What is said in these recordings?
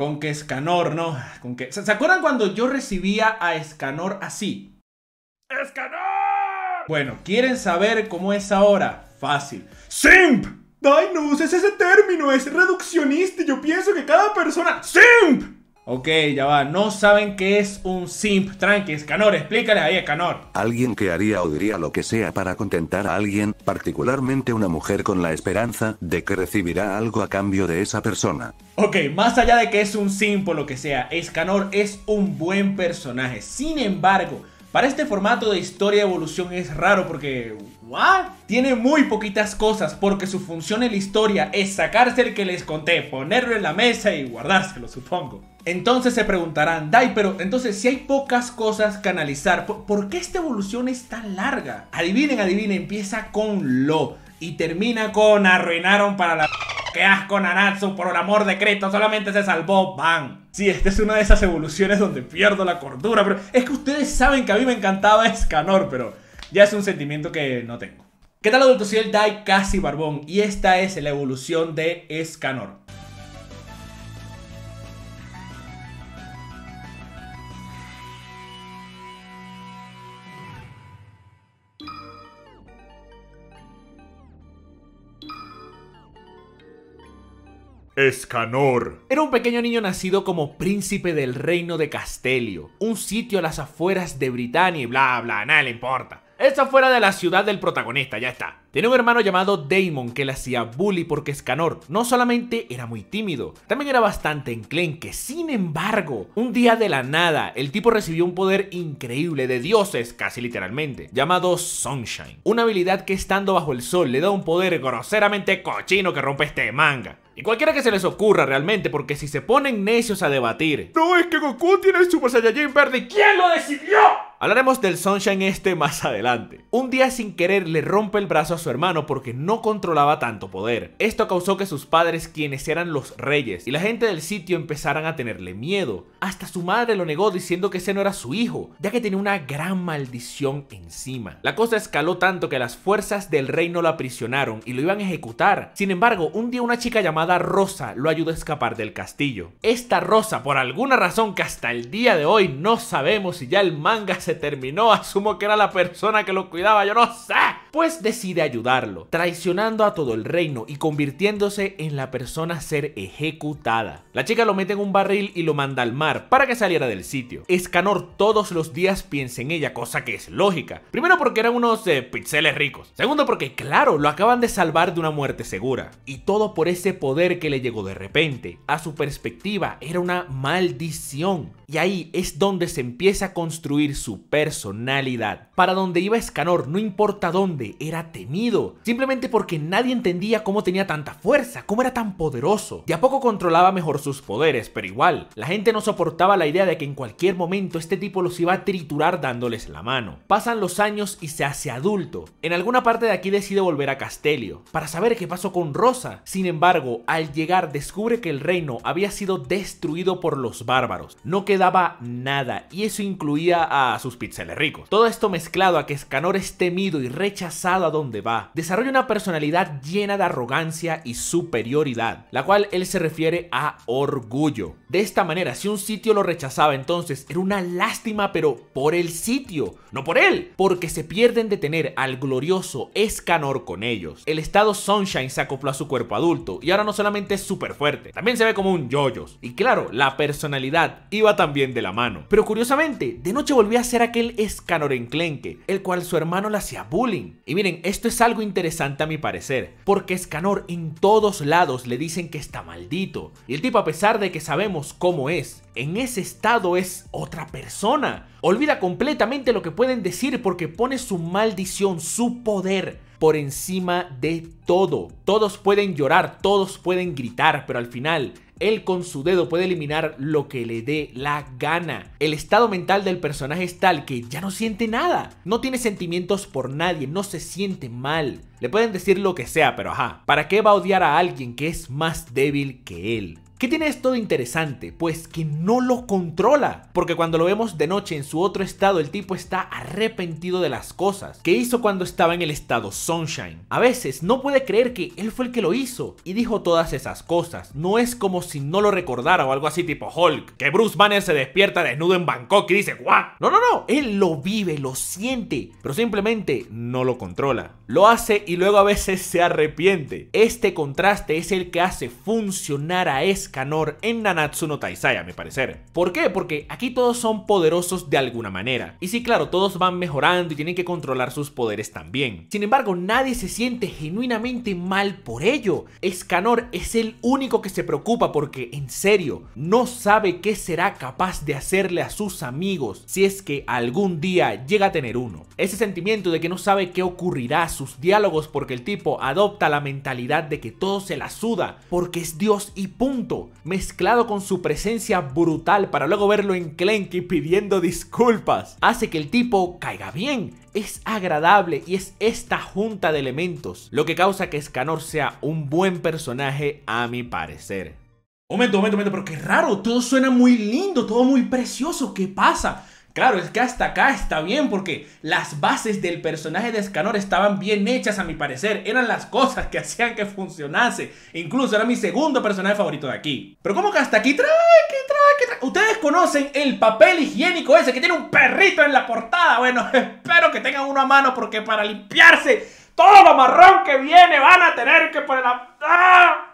Con que Escanor, ¿no? Con que... ¿Se acuerdan cuando yo recibía a Escanor así? ¡Escanor! Bueno, ¿quieren saber cómo es ahora? Fácil. ¡Simp! Ay, no uses ese término, es reduccionista y yo pienso que cada persona... ¡Simp! Ok, ya va, no saben qué es un simp. Tranqui, Escanor, explícale ahí, Escanor. Alguien que haría o diría lo que sea para contentar a alguien, particularmente una mujer con la esperanza de que recibirá algo a cambio de esa persona. Ok, más allá de que es un simp o lo que sea, Escanor es un buen personaje. Sin embargo, para este formato de historia de evolución es raro porque... ¿What? Tiene muy poquitas cosas porque su función en la historia es sacarse el que les conté, ponerlo en la mesa y guardárselo, supongo. Entonces se preguntarán, Dai, pero entonces si hay pocas cosas que analizar, ¿por, qué esta evolución es tan larga? Adivinen, adivinen, empieza con lo y termina con arruinaron para la... ¡Qué asco Nanatsu! Por el amor de Cristo, solamente se salvó ¡Bam! Sí, esta es una de esas evoluciones donde pierdo la cordura, pero es que ustedes saben que a mí me encantaba Escanor, pero ya es un sentimiento que no tengo. ¿Qué tal adultos? Soy el Dai Casi Barbón y esta es la evolución de Escanor. Escanor. Era un pequeño niño nacido como príncipe del reino de Castelio, un sitio a las afueras de Britania y bla bla, nada le importa. Eso fuera de la ciudad del protagonista, ya está. Tiene un hermano llamado Damon que le hacía bully porque Escanor no solamente era muy tímido, también era bastante enclenque. Sin embargo, un día de la nada, el tipo recibió un poder increíble de dioses, casi literalmente, llamado Sunshine. Una habilidad que estando bajo el sol le da un poder groseramente cochino que rompe este manga. Y cualquiera que se les ocurra realmente, porque si se ponen necios a debatir... No, es que Goku tiene el Super Saiyajin verde. ¿Quién lo decidió? Hablaremos del Sunshine este más adelante. Un día sin querer le rompe el brazo a su hermano porque no controlaba tanto poder. Esto causó que sus padres, quienes eran los reyes, y la gente del sitio empezaran a tenerle miedo. Hasta su madre lo negó diciendo que ese no era su hijo, ya que tenía una gran maldición encima. La cosa escaló tanto que las fuerzas del reino lo aprisionaron y lo iban a ejecutar. Sin embargo, un día una chica llamada Rosa lo ayudó a escapar del castillo. Esta Rosa, por alguna razón que hasta el día de hoy no sabemos si ya el manga se terminó, asumo que era la persona que lo cuidaba, yo no sé, pues decide ayudarlo, traicionando a todo el reino y convirtiéndose en la persona a ser ejecutada. La chica lo mete en un barril y lo manda al mar para que saliera del sitio. Escanor todos los días piensa en ella, cosa que es lógica. Primero porque eran unos eh, pixeles ricos. Segundo porque, claro, lo acaban de salvar de una muerte segura. Y todo por ese poder que le llegó de repente. A su perspectiva, era una maldición. Y ahí es donde se empieza a construir su personalidad. Para donde iba Escanor, no importa dónde, era temido. Simplemente porque nadie entendía cómo tenía tanta fuerza, cómo era tan poderoso. De a poco controlaba mejor sus poderes, pero igual, la gente no soportaba la idea de que en cualquier momento este tipo los iba a triturar dándoles la mano. Pasan los años y se hace adulto. En alguna parte de aquí decide volver a Castelio, para saber qué pasó con Rosa. Sin embargo, al llegar descubre que el reino había sido destruido por los bárbaros. No quedaba nada, y eso incluía a sus pixeles ricos. Todo esto mezclado a que Escanor es temido y rechazado a donde va, desarrolla una personalidad llena de arrogancia y superioridad, la cual él se refiere a orgullo. De esta manera, si un sitio lo rechazaba entonces era una lástima pero por el sitio, no por él, porque se pierden de tener al glorioso Escanor con ellos. El estado Sunshine se acopló a su cuerpo adulto y ahora no solamente es súper fuerte, también se ve como un yoyos. Y claro, la personalidad iba también de la mano. Pero curiosamente, de noche volvió a ser aquel Escanor enclenque, el cual su hermano le hacía bullying. Y miren, esto es algo interesante a mi parecer, porque Escanor en todos lados le dicen que está maldito. Y el tipo a pesar de que sabemos cómo es, en ese estado es otra persona. Olvida completamente lo que pueden decir porque pone su maldición, su poder por encima de todo. Todos pueden llorar, todos pueden gritar, pero al final él con su dedo puede eliminar lo que le dé la gana. El estado mental del personaje es tal que ya no siente nada. No tiene sentimientos por nadie, no se siente mal. Le pueden decir lo que sea, pero ajá, ¿para qué va a odiar a alguien que es más débil que él? ¿Qué tiene esto de interesante? Pues que no lo controla, porque cuando lo vemos de noche en su otro estado, el tipo está arrepentido de las cosas que hizo cuando estaba en el estado Sunshine. A veces no puede creer que él fue el que lo hizo y dijo todas esas cosas. No es como si no lo recordara o algo así tipo Hulk, que Bruce Banner se despierta desnudo en Bangkok y dice, ¿what? No, no, no, él lo vive, lo siente, pero simplemente no lo controla. Lo hace y luego a veces se arrepiente. Este contraste es el que hace funcionar a Escanor en Nanatsu no Taisai, a mi parecer. ¿Por qué? Porque aquí todos son poderosos de alguna manera. Y sí, claro, todos van mejorando y tienen que controlar sus poderes también. Sin embargo, nadie se siente genuinamente mal por ello. Escanor es el único que se preocupa porque, en serio, no sabe qué será capaz de hacerle a sus amigos si es que algún día llega a tener uno. Ese sentimiento de que no sabe qué ocurrirá sus diálogos porque el tipo adopta la mentalidad de que todo se la suda porque es Dios y punto, mezclado con su presencia brutal para luego verlo en Clenky pidiendo disculpas, hace que el tipo caiga bien, es agradable y es esta junta de elementos lo que causa que Scanor sea un buen personaje a mi parecer. Momento, momento, momento, pero qué raro, todo suena muy lindo, todo muy precioso, ¿qué pasa? Claro, es que hasta acá está bien porque las bases del personaje de Escanor estaban bien hechas a mi parecer. Eran las cosas que hacían que funcionase. Incluso era mi segundo personaje favorito de aquí. Pero como que hasta aquí trae, que trae, que trae. Ustedes conocen el papel higiénico ese que tiene un perrito en la portada. Bueno, espero que tengan uno a mano porque para limpiarse todo lo marrón que viene van a tener que poner la... ¡Ah!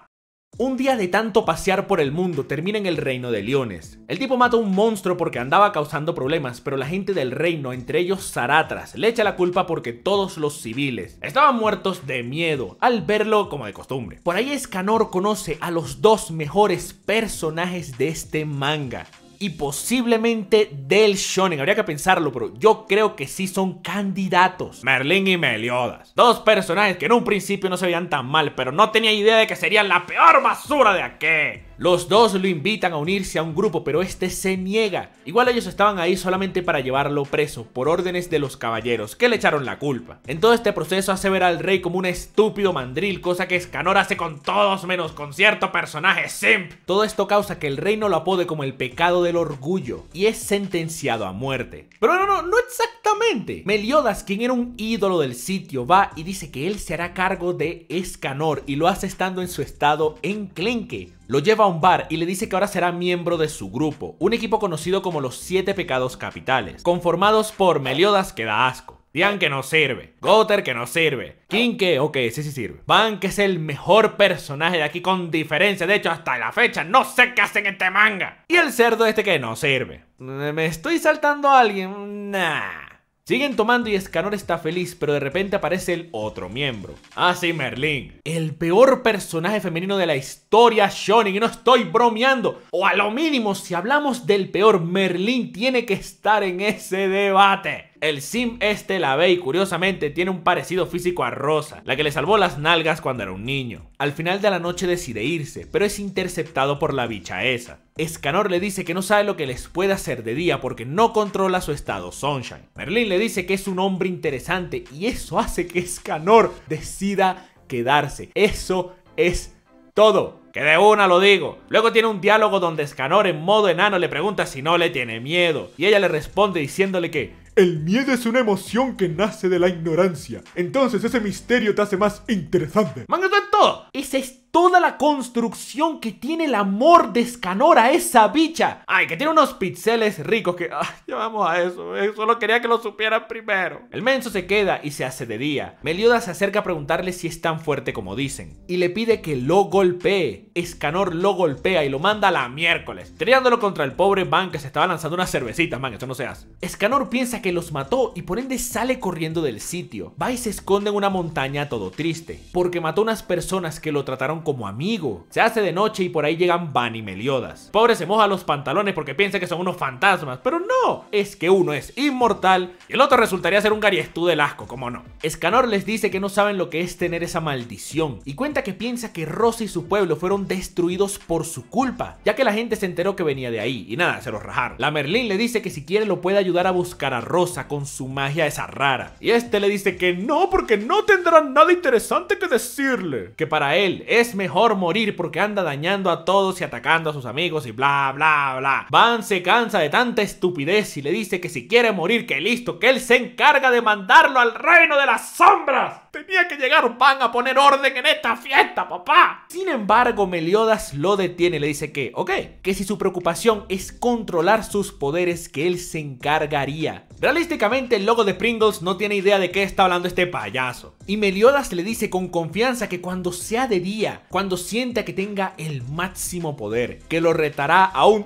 Un día de tanto pasear por el mundo termina en el reino de leones. El tipo mata a un monstruo porque andaba causando problemas, pero la gente del reino, entre ellos Zaratras, le echa la culpa porque todos los civiles estaban muertos de miedo al verlo como de costumbre. Por ahí Escanor conoce a los dos mejores personajes de este manga, y posiblemente del shonen. Habría que pensarlo, pero yo creo que sí son candidatos. Merlin y Meliodas. Dos personajes que en un principio no se veían tan mal, pero no tenía idea de que serían la peor basura de aquí. Los dos lo invitan a unirse a un grupo, pero este se niega. Igual ellos estaban ahí solamente para llevarlo preso, por órdenes de los caballeros, que le echaron la culpa. En todo este proceso hace ver al rey como un estúpido mandril, cosa que Escanor hace con todos menos con cierto personaje simp. Todo esto causa que el rey no lo apode como el pecado del orgullo, y es sentenciado a muerte. Pero no, no, no exactamente. Meliodas, quien era un ídolo del sitio, va y dice que él se hará cargo de Escanor, y lo hace estando en su estado enclenque. Lo lleva a un bar y le dice que ahora será miembro de su grupo, un equipo conocido como los Siete Pecados Capitales, conformados por Meliodas que da asco. Dian que no sirve, Goter que no sirve, King que, ok, sí sí sirve, Van que es el mejor personaje de aquí con diferencia, de hecho hasta la fecha no sé qué hacen este manga. Y el cerdo este que no sirve. ¿Me estoy saltando a alguien? Nah. Siguen tomando y Escanor está feliz, pero de repente aparece el otro miembro. Ah, sí, Merlin. El peor personaje femenino de la historia shonen, y no estoy bromeando. O a lo mínimo, si hablamos del peor, Merlin tiene que estar en ese debate. El sim este la ve y curiosamente tiene un parecido físico a Rosa, la que le salvó las nalgas cuando era un niño. Al final de la noche decide irse, pero es interceptado por la bicha esa. Escanor le dice que no sabe lo que les puede hacer de día porque no controla su estado Sunshine. Merlin le dice que es un hombre interesante y eso hace que Escanor decida quedarse. Eso es todo. Que de una lo digo. Luego tiene un diálogo donde Escanor en modo enano le pregunta si no le tiene miedo. Y ella le responde diciéndole que el miedo es una emoción que nace de la ignorancia. Entonces ese misterio te hace más interesante. ¡Manga, todo! Ese es toda la construcción que tiene el amor de Escanor a esa bicha. Ay, que tiene unos pixeles ricos que... Ay, ya vamos a eso. Eh, solo quería que lo supieran primero. El menso se queda y se hace de día. Meliodas se acerca a preguntarle si es tan fuerte como dicen. Y le pide que lo golpee. Escanor lo golpea y lo manda a la miércoles. Tirándolo contra el pobre Van que se estaba lanzando una cervecita, man. Eso no se hace. Escanor piensa que los mató y por ende sale corriendo del sitio. Va y se esconde en una montaña todo triste. Porque mató unas personas que lo trataron como amigo. Se hace de noche y por ahí llegan Van y Meliodas. Pobre se moja los pantalones porque piensa que son unos fantasmas, pero no, es que uno es inmortal y el otro resultaría ser un gariestú del asco, como no. Escanor les dice que no saben lo que es tener esa maldición y cuenta que piensa que Rosa y su pueblo fueron destruidos por su culpa, ya que la gente se enteró que venía de ahí y nada, se los rajaron. La Merlín le dice que si quiere lo puede ayudar a buscar a Rosa con su magia esa rara y este le dice que no porque no tendrá nada interesante que decirle, que para él es mejor morir porque anda dañando a todos y atacando a sus amigos y bla bla bla. Van se cansa de tanta estupidez y le dice que si quiere morir que listo, que él se encarga de mandarlo al reino de las sombras. Tenía que llegar Van a poner orden en esta fiesta, papá. Sin embargo, Meliodas lo detiene y le dice que, ok, que si su preocupación es controlar sus poderes, que él se encargaría. Realísticamente, el logo de Pringles no tiene idea de qué está hablando este payaso. Y Meliodas le dice con confianza que cuando sea de día, cuando sienta que tenga el máximo poder, que lo retará a un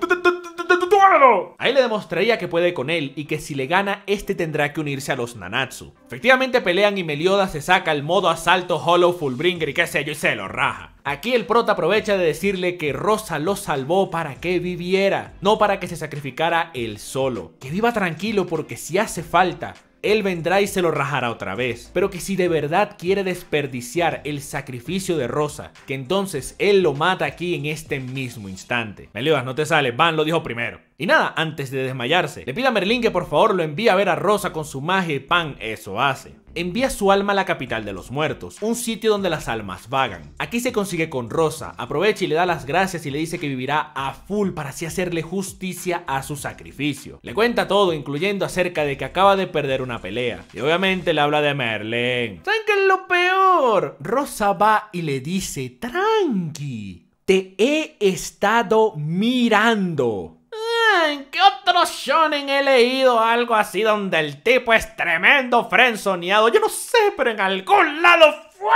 Ahí le demostraría que puede con él y que si le gana, este tendrá que unirse a los Nanatsu. Efectivamente pelean y Meliodas se saca el modo asalto Hollow Fullbringer y qué sé yo y se lo raja. Aquí el prota aprovecha de decirle que Rosa lo salvó para que viviera, no para que se sacrificara él solo. Que viva tranquilo porque si hace falta, él vendrá y se lo rajará otra vez. Pero que si de verdad quiere desperdiciar el sacrificio de Rosa, que entonces él lo mata aquí en este mismo instante. Meliodas, no te sale, Van lo dijo primero. Y nada, antes de desmayarse, le pide a Merlín que por favor lo envíe a ver a Rosa con su magia y pan, eso hace. Envía su alma a la capital de los muertos, un sitio donde las almas vagan. Aquí se consigue con Rosa, aprovecha y le da las gracias y le dice que vivirá a full para así hacerle justicia a su sacrificio. Le cuenta todo, incluyendo acerca de que acaba de perder una pelea. Y obviamente le habla de Merlín. ¿Saben qué es lo peor? Rosa va y le dice, tranqui, te he estado mirando. ¿En qué otro shonen he leído algo así donde el tipo es tremendo frenzoneado? Yo no sé, pero en algún lado fue.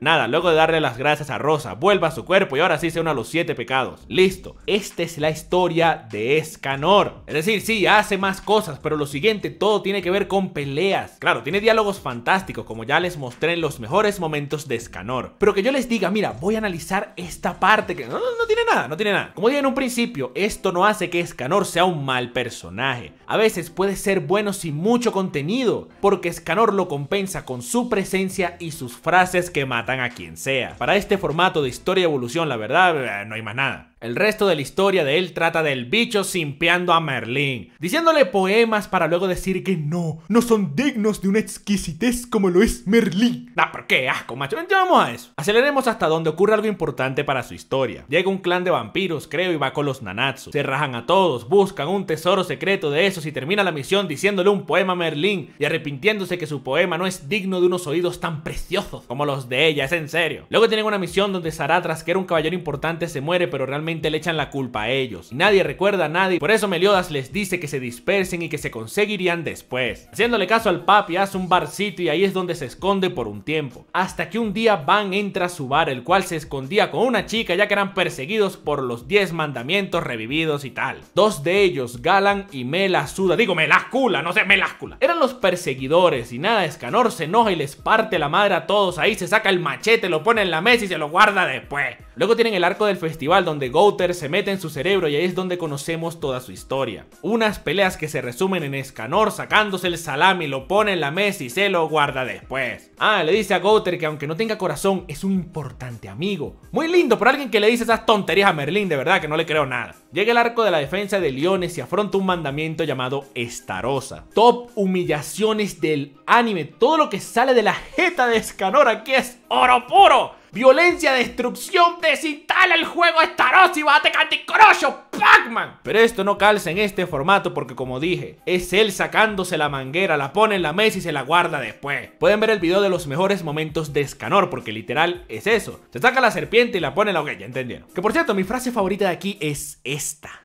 Nada, luego de darle las gracias a Rosa, vuelva a su cuerpo y ahora sí se une a los siete pecados. Listo, esta es la historia de Escanor. Es decir, sí, hace más cosas, pero lo siguiente todo tiene que ver con peleas. Claro, tiene diálogos fantásticos, como ya les mostré en los mejores momentos de Escanor. Pero que yo les diga, mira, voy a analizar esta parte que no, no, tiene nada, no tiene nada. Como dije en un principio, esto no hace que Escanor sea un mal personaje. A veces puede ser bueno sin mucho contenido, porque Escanor lo compensa con su presencia y sus frases que matan a quien sea. Para este formato de historia evolución, la verdad, eh, no hay más nada. El resto de la historia de él trata del bicho simpeando a Merlín, diciéndole poemas para luego decir que no, no son dignos de una exquisitez como lo es Merlín. Nah, ¿por qué asco, macho? Vamos a eso. Aceleremos hasta donde ocurre algo importante para su historia. Llega un clan de vampiros, creo, y va con los Nanatsu. Se rajan a todos, buscan un tesoro secreto de esos y termina la misión diciéndole un poema a Merlín y arrepintiéndose que su poema no es digno de unos oídos tan preciosos como los de ella, es en serio. Luego tienen una misión donde Saratras, que era un caballero importante, se muere, pero realmente le echan la culpa a ellos. Nadie recuerda a nadie, por eso Meliodas les dice que se dispersen y que se conseguirían después. Haciéndole caso al papi, hace un barcito y ahí es donde se esconde por un tiempo. Hasta que un día Van entra a su bar, el cual se escondía con una chica ya que eran perseguidos por los 10 mandamientos revividos y tal. Dos de ellos, Galan y Melasuda, digo Meláscula, no sé, Meláscula, eran los perseguidores y nada, Escanor se enoja y les parte la madre a todos, ahí se saca el machete, lo pone en la mesa y se lo guarda después. Luego tienen el arco del festival donde Gouter se mete en su cerebro y ahí es donde conocemos toda su historia. Unas peleas que se resumen en Escanor sacándose el salami, lo pone en la mesa y se lo guarda después. Ah, le dice a Gouter que aunque no tenga corazón, es un importante amigo. Muy lindo, por alguien que le dice esas tonterías a Merlín, de verdad que no le creo nada. Llega el arco de la defensa de Leones y afronta un mandamiento llamado Estarosa. Top humillaciones del anime. Todo lo que sale de la jeta de Escanor aquí es oro puro violencia, destrucción, desinstala el juego Staros y bate Candy Crush Pac-Man. Pero esto no calza en este formato porque como dije, es él sacándose la manguera, la pone en la mesa y se la guarda después. Pueden ver el video de los mejores momentos de Escanor porque literal es eso. Se saca la serpiente y la pone en la hoguera, ya entendieron. Que por cierto, mi frase favorita de aquí es esta.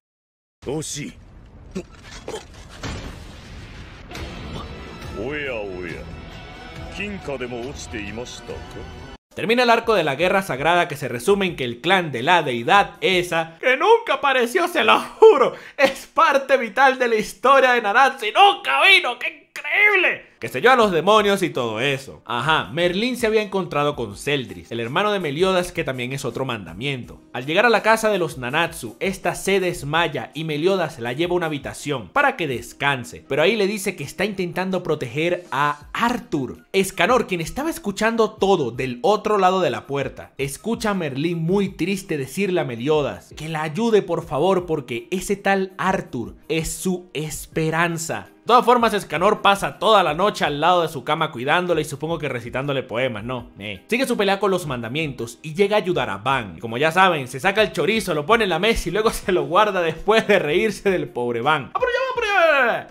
Oh sí. Termina el arco de la guerra sagrada que se resume en que el clan de la deidad esa, que nunca apareció, se lo juro, es parte vital de la historia de Nanatsu y nunca vino, ¡qué increíble! que selló a los demonios y todo eso. Ajá, Merlín se había encontrado con Celdris, el hermano de Meliodas que también es otro mandamiento. Al llegar a la casa de los Nanatsu, esta se desmaya y Meliodas la lleva a una habitación para que descanse, pero ahí le dice que está intentando proteger a Arthur. Escanor, quien estaba escuchando todo del otro lado de la puerta, escucha a Merlín muy triste decirle a Meliodas que la ayude por favor porque ese tal Arthur es su esperanza. Todas formas, Escanor pasa toda la noche al lado de su cama cuidándole y supongo que recitándole poemas, ¿no? Eh. Sigue su pelea con los mandamientos y llega a ayudar a Van. Como ya saben, se saca el chorizo, lo pone en la mesa y luego se lo guarda después de reírse del pobre Van. ¡Ah, pero!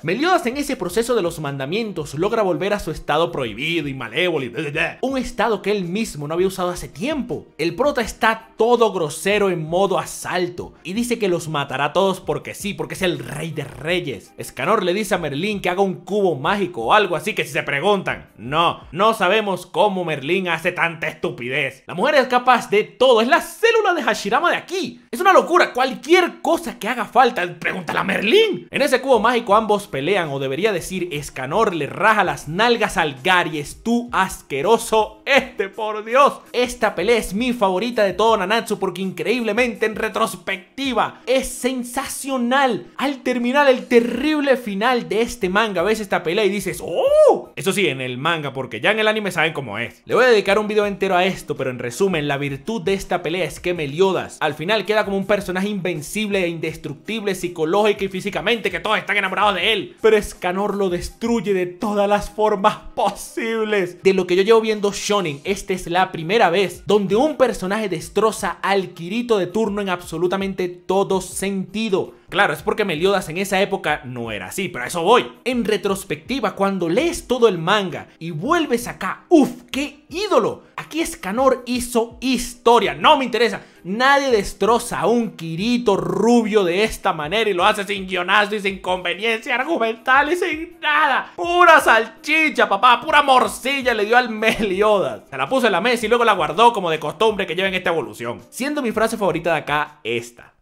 Meliodas en ese proceso de los mandamientos logra volver a su estado prohibido y malévolo y un estado que él mismo no había usado hace tiempo. El prota está todo grosero en modo asalto y dice que los matará a todos porque sí, porque es el rey de reyes. Escanor le dice a Merlín que haga un cubo mágico o algo así que si se preguntan, no, no sabemos cómo Merlín hace tanta estupidez. La mujer es capaz de todo, es la célula de Hashirama de aquí. Es una locura, cualquier cosa que haga falta, pregúntale a Merlín. En ese cubo mágico ambos pelean o debería decir Escanor le raja las nalgas al Garies, tú asqueroso este, por Dios. Esta pelea es mi favorita de todo Nanatsu porque increíblemente en retrospectiva es sensacional. Al terminar el terrible final de este manga ves esta pelea y dices ¡Oh! Eso sí, en el manga porque ya en el anime saben cómo es. Le voy a dedicar un video entero a esto, pero en resumen, la virtud de esta pelea es que Meliodas al final queda como un personaje invencible e indestructible psicológica y físicamente que todos están enamorados de él. Pero Escanor lo destruye de todas las formas posibles. De lo que yo llevo viendo Shonen, esta es la primera vez donde un personaje destroza al Kirito de turno en absolutamente todo sentido. Claro, es porque Meliodas en esa época no era así, pero a eso voy. En retrospectiva, cuando lees todo el manga y vuelves acá, ¡uf! ¡Qué ídolo! Aquí Escanor hizo historia, no me interesa. Nadie destroza a un Kirito rubio de esta manera y lo hace sin guionazo y sin conveniencia argumental y sin nada. Pura salchicha, papá, pura morcilla le dio al Meliodas. Se la puso en la mesa y luego la guardó como de costumbre que lleva en esta evolución. Siendo mi frase favorita de acá esta.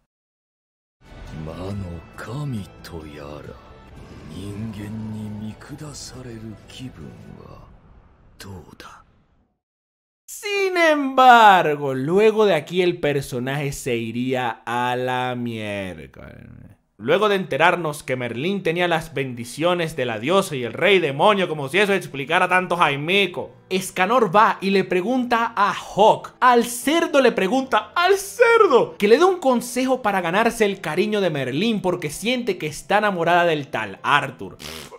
見下される気分はどうだ Sin embargo, luego de aquí el personaje se iría a la mierda. Luego de enterarnos que Merlín tenía las bendiciones de la diosa y el rey demonio, como si eso explicara tanto Jaimico, Escanor va y le pregunta a Hawk, al cerdo le pregunta al cerdo, que le dé un consejo para ganarse el cariño de Merlín porque siente que está enamorada del tal Arthur.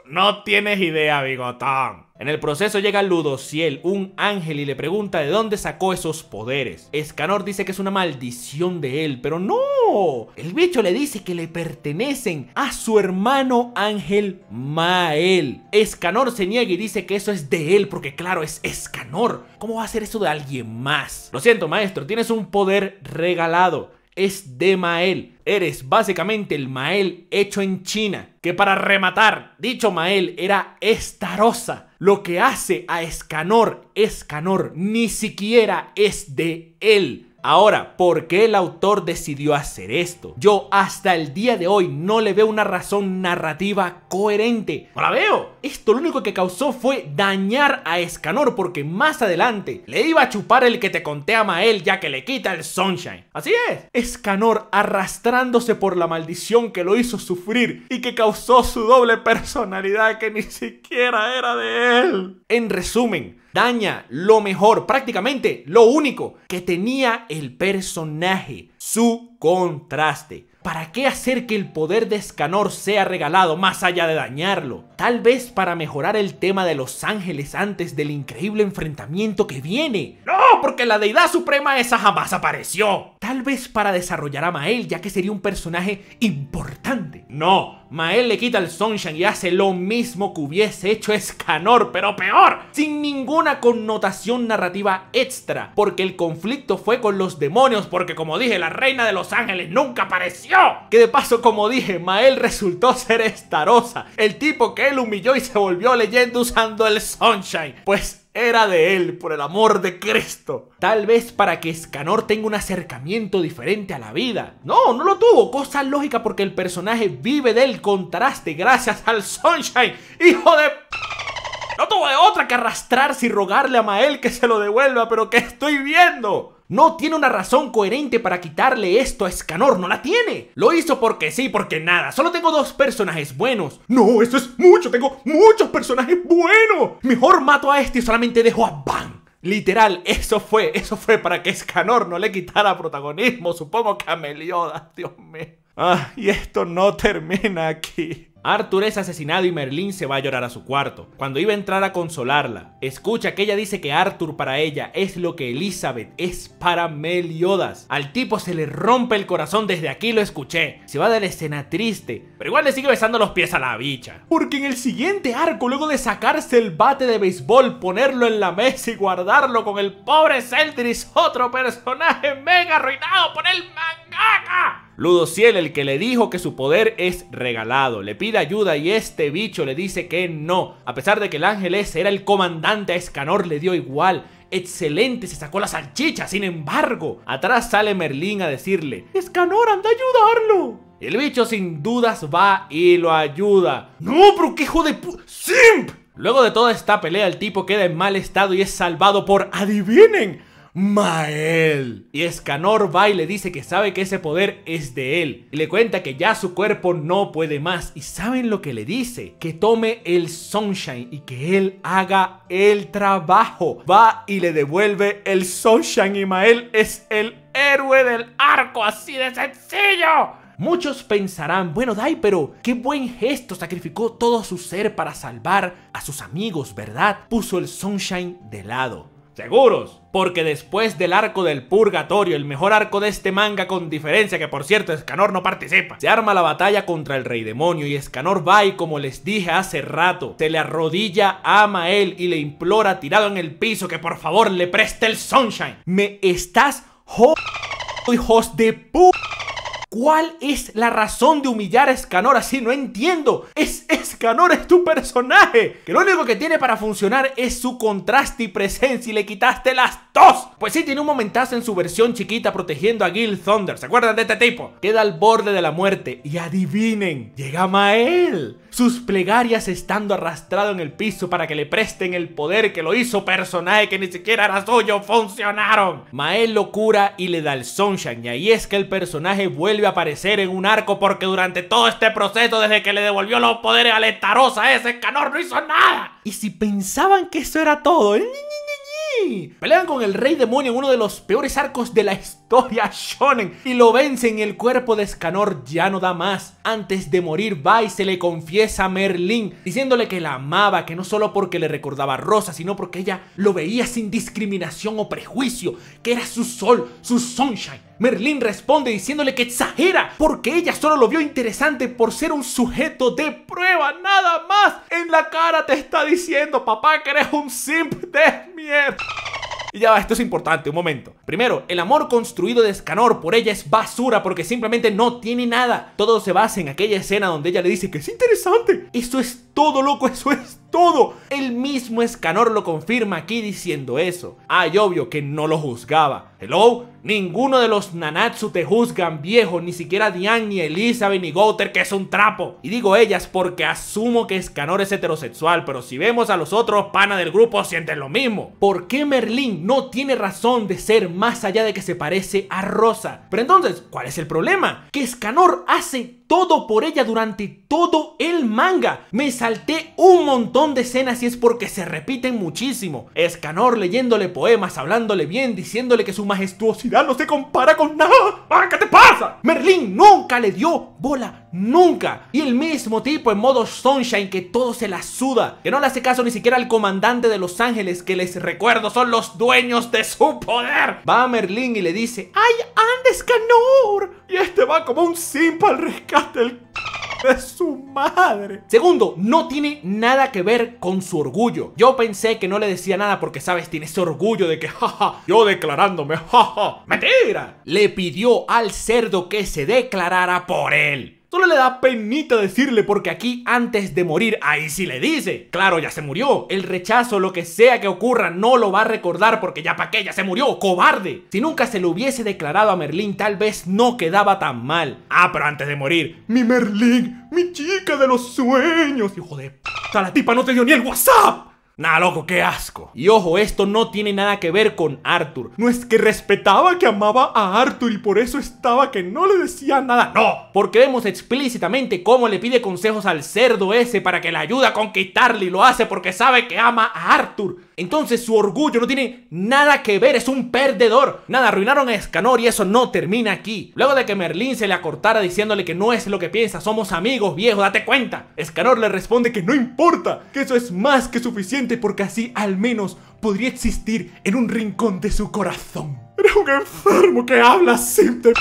No tienes idea, bigotón. En el proceso llega Ludociel, un ángel, y le pregunta de dónde sacó esos poderes. Escanor dice que es una maldición de él, pero no. El bicho le dice que le pertenecen a su hermano ángel Mael. Escanor se niega y dice que eso es de él, porque claro, es Escanor. ¿Cómo va a ser eso de alguien más? Lo siento, maestro, tienes un poder regalado es de Mael. Eres básicamente el Mael hecho en China. Que para rematar, dicho Mael era estarosa. Lo que hace a Escanor, Escanor ni siquiera es de él. Ahora, ¿por qué el autor decidió hacer esto? Yo hasta el día de hoy no le veo una razón narrativa coherente. No la veo. Esto lo único que causó fue dañar a Escanor porque más adelante le iba a chupar el que te conté a Mael ya que le quita el Sunshine. Así es. Escanor arrastrándose por la maldición que lo hizo sufrir y que causó su doble personalidad que ni siquiera era de él. En resumen, daña lo mejor, prácticamente lo único que tenía el personaje, su contraste. ¿Para qué hacer que el poder de Escanor sea regalado más allá de dañarlo? Tal vez para mejorar el tema de los ángeles antes del increíble enfrentamiento que viene. ¡No! Porque la deidad suprema esa jamás apareció. Tal vez para desarrollar a Mael, ya que sería un personaje importante. No, Mael le quita el Sunshine y hace lo mismo que hubiese hecho Escanor, pero peor, sin ninguna connotación narrativa extra, porque el conflicto fue con los demonios, porque como dije, la reina de los ángeles nunca apareció. Que de paso, como dije, Mael resultó ser Estarosa, el tipo que él humilló y se volvió leyenda usando el Sunshine. Pues era de él, por el amor de Cristo. Tal vez para que Escanor tenga un acercamiento diferente a la vida. No, no lo tuvo, cosa lógica porque el personaje vive del contraste gracias al Sunshine. ¡Hijo de... No tuvo de otra que arrastrarse y rogarle a Mael que se lo devuelva, pero ¿qué estoy viendo? No tiene una razón coherente para quitarle esto a Escanor, no la tiene. Lo hizo porque sí, porque nada. Solo tengo dos personajes buenos. No, eso es mucho, tengo muchos personajes buenos. Mejor mato a este y solamente dejo a Van. Literal, eso fue, eso fue para que Escanor no le quitara protagonismo. Supongo que a Meliodas, Dios mío. Ah, y esto no termina aquí. Arthur es asesinado y Merlín se va a llorar a su cuarto. Cuando iba a entrar a consolarla, escucha que ella dice que Arthur para ella es lo que Elizabeth es para Meliodas. Al tipo se le rompe el corazón, desde aquí lo escuché. Se va de la escena triste, pero igual le sigue besando los pies a la bicha. Porque en el siguiente arco, luego de sacarse el bate de béisbol, ponerlo en la mesa y guardarlo con el pobre Celdris, otro personaje mega arruinado por el mangaka. Ludociel, el que le dijo que su poder es regalado, le pide ayuda y este bicho le dice que no. A pesar de que el ángel ese era el comandante, a Escanor le dio igual. Excelente, se sacó la salchicha, sin embargo. Atrás sale Merlín a decirle, Escanor, anda a ayudarlo. El bicho sin dudas va y lo ayuda. No, pero qué hijo de. ¡Simp! Luego de toda esta pelea, el tipo queda en mal estado y es salvado por, adivinen, Mael. Y Escanor va y le dice que sabe que ese poder es de él. Y le cuenta que ya su cuerpo no puede más. ¿Y saben lo que le dice? Que tome el Sunshine y que él haga el trabajo. Va y le devuelve el Sunshine y Mael es el héroe del arco. Así de sencillo. Muchos pensarán, bueno Dai, pero qué buen gesto, sacrificó todo su ser para salvar a sus amigos, ¿verdad? Puso el Sunshine de lado. ¿Seguros? Porque después del arco del purgatorio, el mejor arco de este manga con diferencia que por cierto Escanor no participa, se arma la batalla contra el rey demonio y Escanor va y como les dije hace rato, se le arrodilla a Mael y le implora tirado en el piso que por favor le preste el sunshine. Me estás hijos de pu... ¿Cuál es la razón de humillar a Escanor así? No entiendo. Es Escanor, es tu personaje. Que lo único que tiene para funcionar es su contraste y presencia y le quitaste las dos. Pues sí, tiene un momentazo en su versión chiquita protegiendo a Gil Thunder. ¿Se acuerdan de este tipo? Queda al borde de la muerte. Y adivinen, llega Mael sus plegarias estando arrastrado en el piso para que le presten el poder que lo hizo personaje que ni siquiera era suyo, funcionaron. Mael lo cura y le da el Sunshine y ahí es que el personaje vuelve a aparecer en un arco porque durante todo este proceso desde que le devolvió los poderes a Letarosa ese canor no hizo nada. Y si pensaban que eso era todo, ¿eh? Pelean con el rey demonio en uno de los peores arcos de la historia shonen y lo vencen el cuerpo de Escanor ya no da más. Antes de morir va y se le confiesa a Merlin diciéndole que la amaba, que no solo porque le recordaba a Rosa, sino porque ella lo veía sin discriminación o prejuicio, que era su sol, su sunshine. Merlin responde diciéndole que exagera porque ella solo lo vio interesante por ser un sujeto de prueba, nada más. En la cara te está diciendo, papá, que eres un simp de mierda. Y ya va, esto es importante, un momento. Primero, el amor construido de Escanor por ella es basura porque simplemente no tiene nada. Todo se basa en aquella escena donde ella le dice que es interesante. Eso es todo, loco, eso es todo. El mismo Escanor lo confirma aquí diciendo eso. Ay, obvio que no lo juzgaba. Hello, ninguno de los Nanatsu te juzgan viejo, ni siquiera Diane, ni Elizabeth, ni Gouter, que es un trapo. Y digo ellas porque asumo que Escanor es heterosexual, pero si vemos a los otros pana del grupo sienten lo mismo. ¿Por qué Merlin no tiene razón de ser más allá de que se parece a Rosa? Pero entonces, ¿cuál es el problema? Que Escanor hace todo por ella durante todo el manga. Me salté un montón de escenas y es porque se repiten muchísimo. Escanor leyéndole poemas, hablándole bien, diciéndole que su majestuosidad no se compara con nada. ¿Qué te pasa? Merlín nunca le dio bola, nunca. Y el mismo tipo en modo Sunshine que todo se la suda. Que no le hace caso ni siquiera al comandante de Los Ángeles que les recuerdo son los dueños de su poder. Va a Merlín y le dice, ¡Ay, anda Escanor! Y este va como un simp al rescate del de su madre. Segundo, no tiene nada que ver con su orgullo. Yo pensé que no le decía nada porque, sabes, tiene ese orgullo de que, jaja, yo declarándome, jaja. ¡Mentira! Le pidió al cerdo que se declarara por él. Solo le da penita decirle porque aquí antes de morir, ahí sí le dice. Claro, ya se murió. El rechazo, lo que sea que ocurra, no lo va a recordar porque ya pa' que ya se murió. ¡Cobarde! Si nunca se lo hubiese declarado a Merlín, tal vez no quedaba tan mal. Ah, pero antes de morir, mi Merlín, mi chica de los sueños. Hijo de p... La tipa no te dio ni el WhatsApp. Nah, loco, qué asco. Y ojo, esto no tiene nada que ver con Arthur. No es que respetaba que amaba a Arthur y por eso estaba que no le decía nada. No, porque vemos explícitamente cómo le pide consejos al cerdo ese para que le ayude a conquistarle y lo hace porque sabe que ama a Arthur. Entonces su orgullo no tiene nada que ver, es un perdedor. Nada, arruinaron a Escanor y eso no termina aquí. Luego de que Merlín se le acortara diciéndole que no es lo que piensa, somos amigos, viejo, date cuenta. Escanor le responde que no importa, que eso es más que suficiente porque así al menos podría existir en un rincón de su corazón. Eres un enfermo que habla así de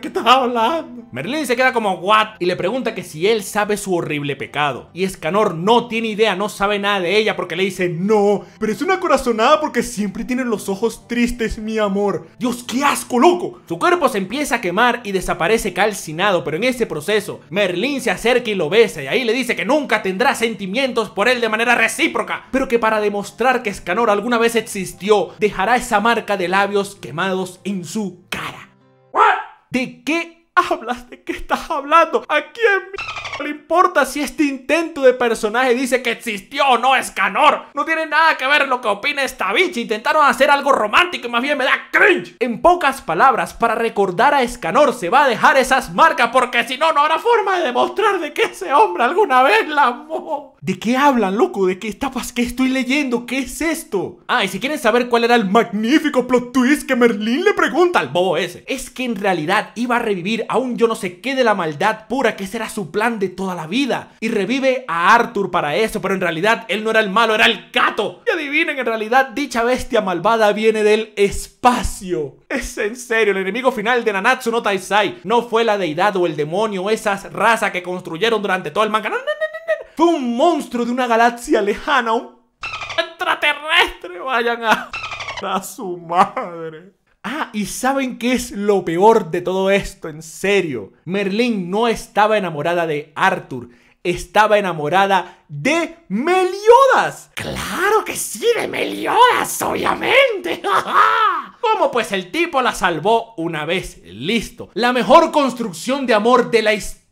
¿Qué estás hablando? Merlín se queda como what y le pregunta que si él sabe su horrible pecado. Y Escanor no tiene idea, no sabe nada de ella porque le dice no, pero es una corazonada porque siempre tiene los ojos tristes, mi amor. Dios, qué asco, loco. Su cuerpo se empieza a quemar y desaparece calcinado, pero en ese proceso Merlín se acerca y lo besa y ahí le dice que nunca tendrá sentimientos por él de manera recíproca, pero que para demostrar que Escanor alguna vez existió, dejará esa marca de labios quemados en su cara. ¿De qué hablas? ¿De qué estás hablando? ¿A quién le importa si este intento de personaje dice que existió o no Escanor? No tiene nada que ver lo que opina esta bicha. Intentaron hacer algo romántico y más bien me da cringe. En pocas palabras, para recordar a Escanor se va a dejar esas marcas porque si no, no habrá forma de demostrar de que ese hombre alguna vez la amó. ¿De qué hablan, loco? ¿De qué etapas que estoy leyendo? ¿Qué es esto? Ah, y si quieren saber cuál era el magnífico plot twist que Merlín le pregunta al bobo ese, es que en realidad iba a revivir a un yo no sé qué de la maldad pura, que ese era su plan de toda la vida. Y revive a Arthur para eso, pero en realidad él no era el malo, era el gato. Y adivinen, en realidad dicha bestia malvada viene del espacio. Es en serio, el enemigo final de Nanatsu no Taisai no fue la deidad o el demonio esas razas que construyeron durante todo el manga. No, no, no. Fue un monstruo de una galaxia lejana, un extraterrestre. Vayan a, a su madre. Ah, y ¿saben qué es lo peor de todo esto? En serio, Merlín no estaba enamorada de Arthur, estaba enamorada de Meliodas. Claro que sí, de Meliodas, obviamente. ¿Cómo? Pues el tipo la salvó una vez. Listo. La mejor construcción de amor de la historia.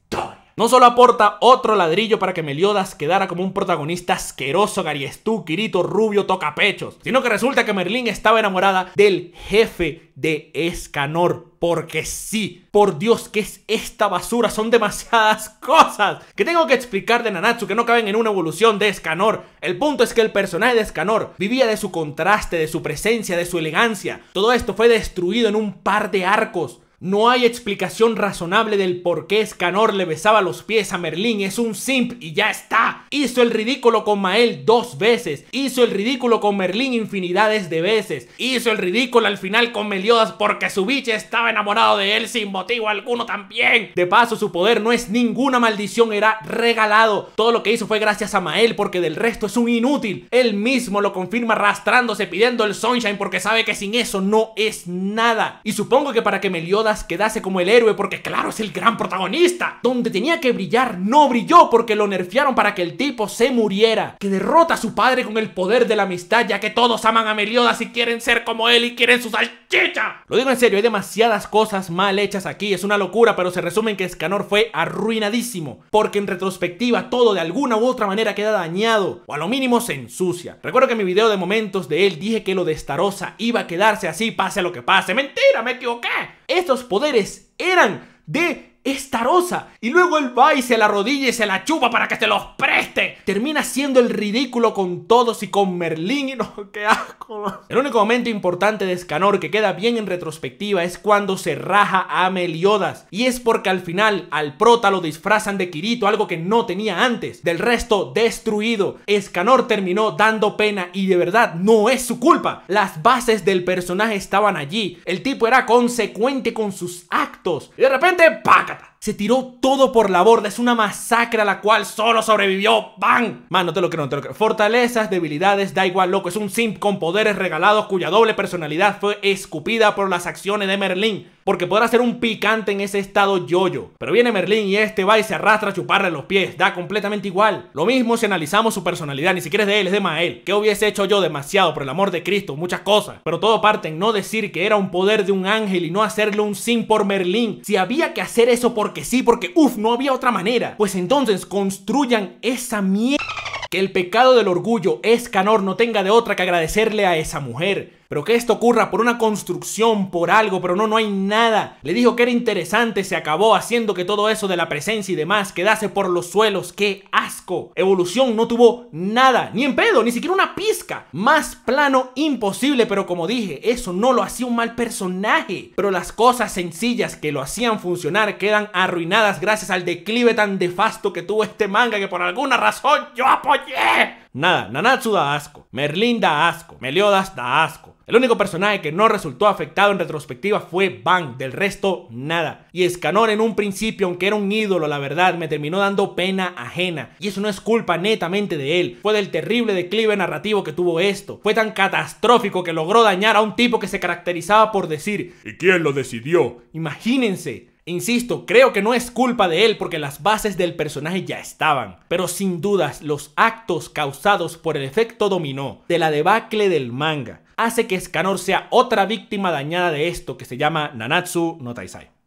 No solo aporta otro ladrillo para que Meliodas quedara como un protagonista asqueroso, gariestú, Kirito, rubio, toca pechos, sino que resulta que Merlín estaba enamorada del jefe de Escanor. Porque sí, por Dios, ¿qué es esta basura? Son demasiadas cosas que tengo que explicar de Nanatsu que no caben en una evolución de Escanor. El punto es que el personaje de Escanor vivía de su contraste, de su presencia, de su elegancia. Todo esto fue destruido en un par de arcos. No hay explicación razonable del por qué Escanor le besaba los pies a Merlín. Es un simp y ya está. Hizo el ridículo con Mael dos veces. Hizo el ridículo con Merlín infinidades de veces. Hizo el ridículo al final con Meliodas porque su bicha estaba enamorado de él sin motivo alguno también. De paso, su poder no es ninguna maldición, era regalado. Todo lo que hizo fue gracias a Mael porque del resto es un inútil. Él mismo lo confirma arrastrándose pidiendo el Sunshine porque sabe que sin eso no es nada. Y supongo que para que Meliodas quedase como el héroe porque claro es el gran protagonista. Donde tenía que brillar no brilló porque lo nerfearon para que el tipo se muriera. Que derrota a su padre con el poder de la amistad ya que todos aman a Meliodas y quieren ser como él y quieren su salchicha. Lo digo en serio, hay demasiadas cosas mal hechas aquí, es una locura, pero se resume en que Escanor fue arruinadísimo. Porque en retrospectiva todo de alguna u otra manera queda dañado o a lo mínimo se ensucia. Recuerdo que en mi video de momentos de él dije que lo de Starosa iba a quedarse así pase lo que pase. Mentira, me equivoqué. Estos poderes eran de Estarosa. Y luego él va y se la rodilla y se la chupa para que te los preste. Termina siendo el ridículo con todos y con Merlín. Y no, qué asco. El único momento importante de Escanor que queda bien en retrospectiva es cuando se raja a Meliodas. Y es porque al final al prota lo disfrazan de Kirito, algo que no tenía antes. Del resto, destruido. Escanor terminó dando pena y de verdad no es su culpa. Las bases del personaje estaban allí. El tipo era consecuente con sus actos. Y de repente, ¡paca! Se tiró todo por la borda, es una masacre a la cual solo sobrevivió ¡Bang! Man, no te lo creo, no te lo creo. Fortalezas, debilidades, da igual, loco. Es un simp con poderes regalados cuya doble personalidad fue escupida por las acciones de Merlín. Porque podrá ser un picante en ese estado yoyo. Pero viene Merlín y este va y se arrastra a chuparle los pies. Da completamente igual. Lo mismo si analizamos su personalidad. Ni siquiera es de él, es de Mael. ¿Qué hubiese hecho yo demasiado por el amor de Cristo? Muchas cosas. Pero todo parte en no decir que era un poder de un ángel y no hacerle un sin por Merlín. Si había que hacer eso porque sí, porque uff, no había otra manera. Pues entonces construyan esa mierda. Que el pecado del orgullo, Escanor, no tenga de otra que agradecerle a esa mujer. Pero que esto ocurra por una construcción, por algo, pero no, no hay nada. Le dijo que era interesante, se acabó haciendo que todo eso de la presencia y demás quedase por los suelos. ¡Qué asco! Evolución no tuvo nada, ni en pedo, ni siquiera una pizca. Más plano imposible, pero como dije, eso no lo hacía un mal personaje. Pero las cosas sencillas que lo hacían funcionar quedan arruinadas gracias al declive tan nefasto que tuvo este manga que por alguna razón yo apoyé. Nada, Nanatsu da asco, Merlin da asco, Meliodas da asco. El único personaje que no resultó afectado en retrospectiva fue Bang, del resto nada. Y Escanor en un principio, aunque era un ídolo, la verdad, me terminó dando pena ajena. Y eso no es culpa netamente de él, fue del terrible declive narrativo que tuvo esto. Fue tan catastrófico que logró dañar a un tipo que se caracterizaba por decir, ¿y quién lo decidió? Imagínense, Insisto, creo que no es culpa de él porque las bases del personaje ya estaban, pero sin dudas los actos causados por el efecto dominó de la debacle del manga hace que Scanor sea otra víctima dañada de esto que se llama Nanatsu no Taisai.